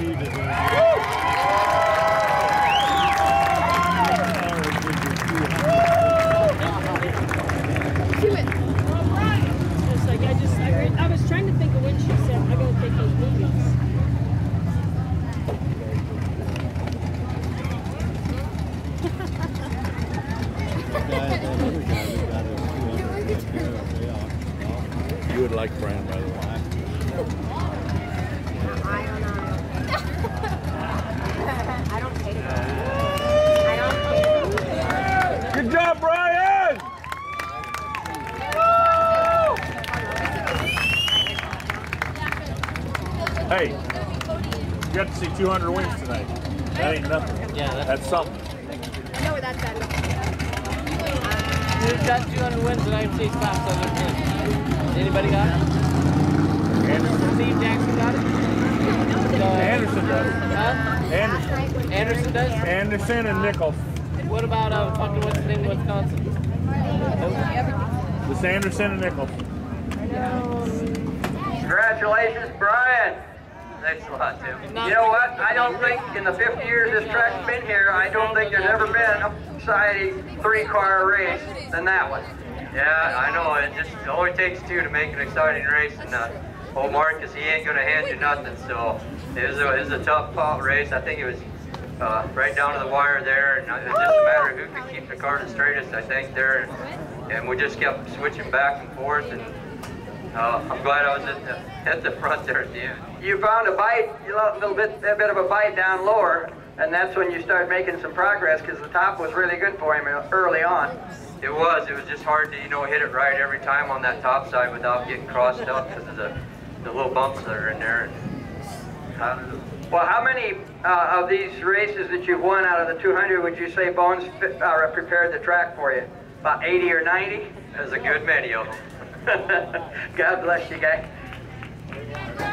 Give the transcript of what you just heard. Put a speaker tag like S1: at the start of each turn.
S1: It's like I just I, read, I was trying to think of when she said I gotta take those movies.
S2: You would like Fran, by the way.
S3: I don't know. I don't hate it. I don't hate it.
S2: Good job, Brian! Hey, you got to see 200 wins tonight. That ain't nothing.
S4: Yeah, that's,
S2: That's something.
S3: I know where that's at.
S4: Who's got 200 wins in United States class on their team? Anybody got it?
S2: Anderson,
S4: Steve Jackson got it? Uh,
S2: Anderson does.
S4: Huh?
S2: Anderson.
S4: Anderson does?
S2: Anderson and Nichols.
S4: What about uh, fucking what's the name of Wisconsin?
S2: It's Anderson and Nichols.
S5: Congratulations, Brian. Thanks a lot, Tim. You know what? I don't think in the 50 years this track's been here, I don't think there's ever been a exciting three-car race than that one.
S6: Yeah, I know. It just it only takes two to make an exciting race, and uh, old Marcus, he ain't gonna hand you nothing. So it was a, it was a tough fought race. I think it was uh, right down to the wire there, and it was just a matter of who could keep the car the straightest. I think there, and, and we just kept switching back and forth, and uh, I'm glad I was at the, at the front there at the end.
S5: You found a bite, a little bit, a bit of a bite down lower, and that's when you start making some progress because the top was really good for him early on.
S6: It was. It was just hard to, you know, hit it right every time on that top side without getting crossed up because of the, the little bumps that are in there. Uh,
S5: Well, how many uh, of these races that you've won out of the 200 would you say Bones fit, uh, prepared the track for you? About 80 or 90?
S6: There's a good many of them.
S5: God bless you, guy.